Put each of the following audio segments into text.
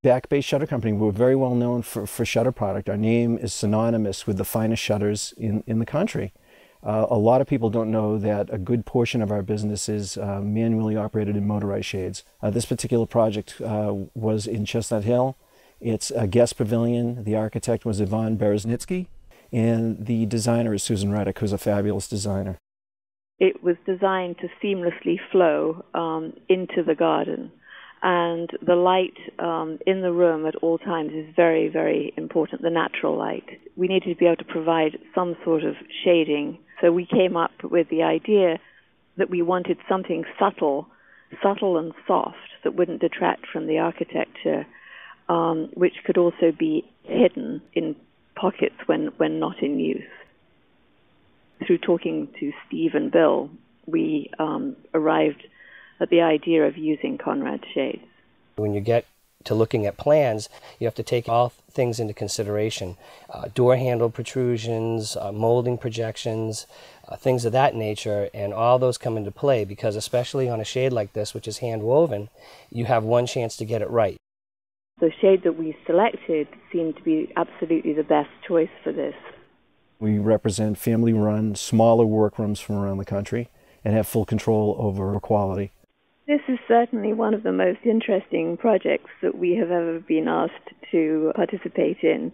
Back Bay Shutter Company, we're very well known for, for shutter product. Our name is synonymous with the finest shutters in, in the country. Uh, a lot of people don't know that a good portion of our business is uh, manually operated and motorized shades. Uh, this particular project uh, was in Chestnut Hill. It's a guest pavilion. The architect was Ivan Bereznitsky, and the designer is Susan Reddick, who's a fabulous designer. It was designed to seamlessly flow um, into the garden and the light um, in the room at all times is very, very important, the natural light. We needed to be able to provide some sort of shading. So we came up with the idea that we wanted something subtle, subtle and soft that wouldn't detract from the architecture, um, which could also be hidden in pockets when, when not in use. Through talking to Steve and Bill, we um, arrived at the idea of using Conrad shades. When you get to looking at plans, you have to take all things into consideration uh, door handle protrusions, uh, molding projections, uh, things of that nature, and all those come into play because, especially on a shade like this, which is hand woven, you have one chance to get it right. The shade that we selected seemed to be absolutely the best choice for this. We represent family run, smaller workrooms from around the country and have full control over quality. This is certainly one of the most interesting projects that we have ever been asked to participate in.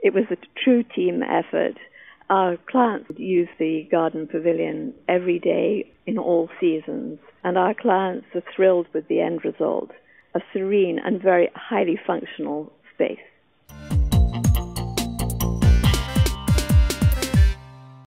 It was a true team effort. Our clients use the garden pavilion every day in all seasons, and our clients are thrilled with the end result a serene and very highly functional space.